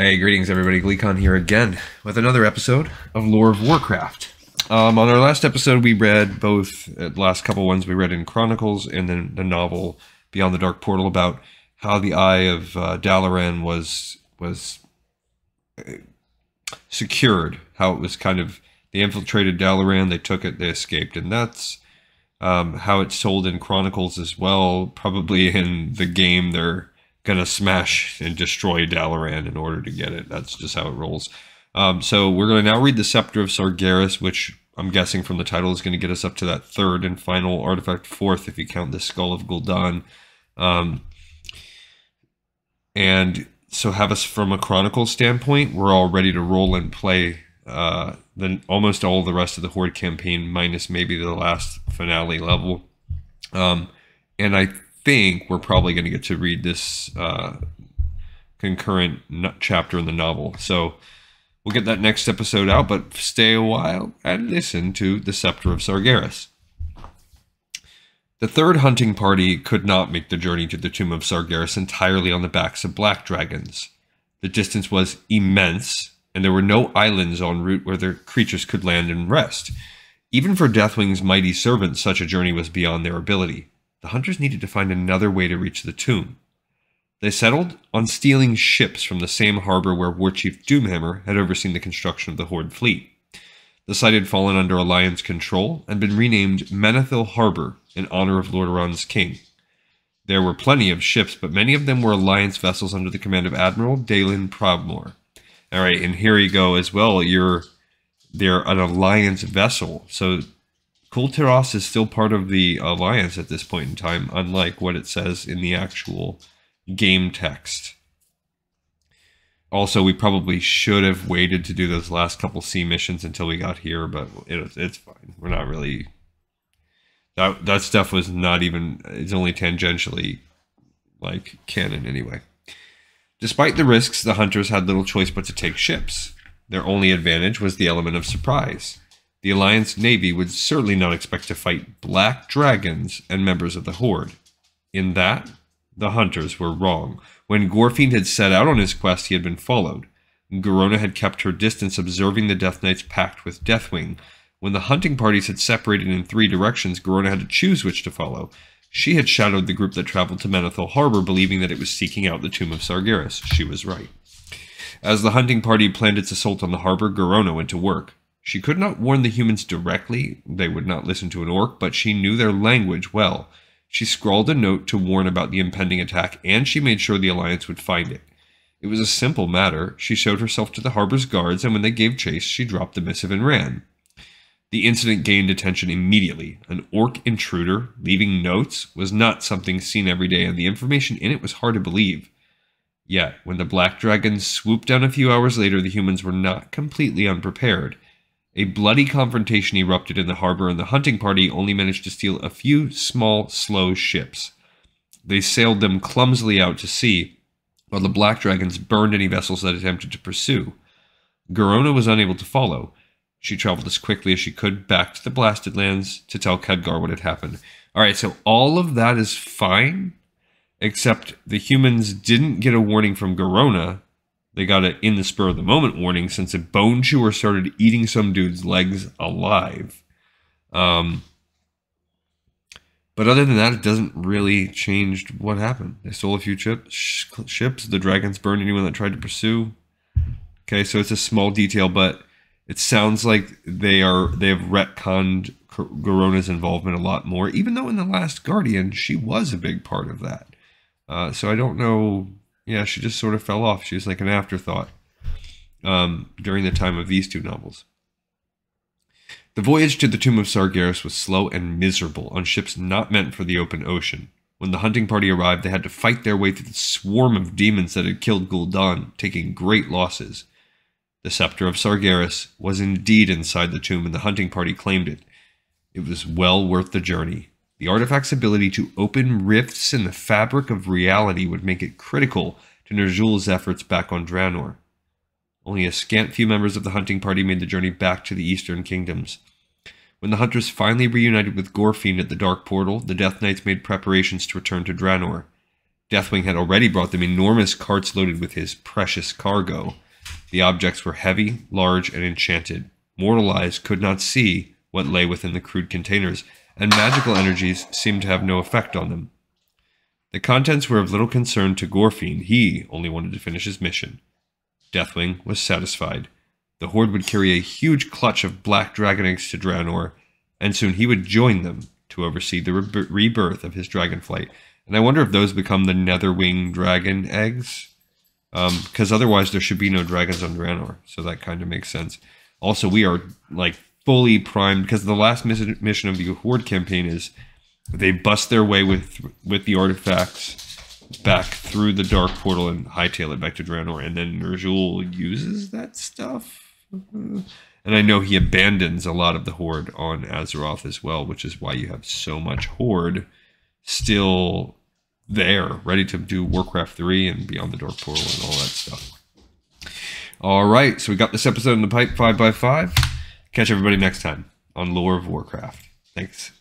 Hey, greetings everybody. Gleekon here again with another episode of Lore of Warcraft. Um, on our last episode, we read both uh, the last couple ones we read in Chronicles and then the novel Beyond the Dark Portal about how the Eye of uh, Dalaran was was uh, secured. How it was kind of they infiltrated Dalaran, they took it, they escaped, and that's um, how it's told in Chronicles as well. Probably in the game, they're gonna smash and destroy Dalaran in order to get it. That's just how it rolls. Um, so we're going to now read the Scepter of Sargeras, which I'm guessing from the title is going to get us up to that third and final artifact, fourth if you count the Skull of Gul'dan. Um, and so have us from a Chronicle standpoint, we're all ready to roll and play uh, then almost all the rest of the Horde campaign, minus maybe the last finale level. Um, and I think we're probably going to get to read this uh, concurrent chapter in the novel. So We'll get that next episode out, but stay a while and listen to The Scepter of Sargeras. The third hunting party could not make the journey to the tomb of Sargeras entirely on the backs of black dragons. The distance was immense, and there were no islands en route where their creatures could land and rest. Even for Deathwing's mighty servants, such a journey was beyond their ability. The hunters needed to find another way to reach the tomb. They settled on stealing ships from the same harbor where War Chief Doomhammer had overseen the construction of the Horde fleet. The site had fallen under Alliance control and been renamed Menethil Harbor in honor of Lordaeron's king. There were plenty of ships, but many of them were Alliance vessels under the command of Admiral Daelin Proudmoore. All right, and here you go as well. You're they're an Alliance vessel, so Kul is still part of the Alliance at this point in time, unlike what it says in the actual game text. Also, we probably should have waited to do those last couple C missions until we got here, but it, it's fine. We're not really that that stuff was not even it's only tangentially like canon anyway. Despite the risks, the hunters had little choice but to take ships. Their only advantage was the element of surprise. The Alliance Navy would certainly not expect to fight black dragons and members of the Horde. In that, the hunters were wrong. When Gorefiend had set out on his quest, he had been followed. Garona had kept her distance, observing the Death Knight's pact with Deathwing. When the hunting parties had separated in three directions, Garona had to choose which to follow. She had shadowed the group that traveled to Menethil Harbor, believing that it was seeking out the tomb of Sargeras. She was right. As the hunting party planned its assault on the harbor, Garona went to work. She could not warn the humans directly, they would not listen to an orc, but she knew their language well. She scrawled a note to warn about the impending attack, and she made sure the Alliance would find it. It was a simple matter. She showed herself to the harbor's guards, and when they gave chase, she dropped the missive and ran. The incident gained attention immediately. An orc intruder leaving notes was not something seen every day, and the information in it was hard to believe. Yet, when the black dragons swooped down a few hours later, the humans were not completely unprepared. A bloody confrontation erupted in the harbor, and the hunting party only managed to steal a few small, slow ships. They sailed them clumsily out to sea, while the Black Dragons burned any vessels that attempted to pursue. Garona was unable to follow. She traveled as quickly as she could back to the Blasted Lands to tell Khadgar what had happened. All right, so all of that is fine, except the humans didn't get a warning from Garona they got it in the spur of the moment warning since a bone chewer started eating some dude's legs alive. Um, but other than that, it doesn't really change what happened. They stole a few chips, ships. The dragons burned anyone that tried to pursue. Okay, so it's a small detail, but it sounds like they are they have retconned Garona's involvement a lot more. Even though in the last Guardian she was a big part of that. Uh, so I don't know yeah, she just sort of fell off. She was like an afterthought um, during the time of these two novels. The voyage to the tomb of Sargeras was slow and miserable on ships not meant for the open ocean. When the hunting party arrived, they had to fight their way through the swarm of demons that had killed Gul'dan, taking great losses. The scepter of Sargeras was indeed inside the tomb, and the hunting party claimed it. It was well worth the journey. The artifact's ability to open rifts in the fabric of reality would make it critical to Ner'zhul's efforts back on Draenor. Only a scant few members of the hunting party made the journey back to the Eastern Kingdoms. When the hunters finally reunited with Gorefiend at the Dark Portal, the Death Knights made preparations to return to Draenor. Deathwing had already brought them enormous carts loaded with his precious cargo. The objects were heavy, large, and enchanted. Mortal eyes could not see what lay within the crude containers, and magical energies seemed to have no effect on them. The contents were of little concern to Gorefiend. He only wanted to finish his mission. Deathwing was satisfied. The Horde would carry a huge clutch of black dragon eggs to Draenor, and soon he would join them to oversee the re- rebirth of his dragonflight. And I wonder if those become the Netherwing dragon eggs, because um, otherwise there should be no dragons on Draenor. So that kind of makes sense. Also, we are like fully primed because the last mission of the Horde campaign is they bust their way with with the artifacts back through the dark portal and hightail it back to Draenor, and then Ner'zhul uses that stuff. And I know he abandons a lot of the Horde on Azeroth as well, which is why you have so much Horde still there, ready to do Warcraft 3 and Beyond the Dark Portal and all that stuff. All right, so we got this episode in the pipe 5 by 5 Catch everybody next time on Lore of Warcraft. Thanks.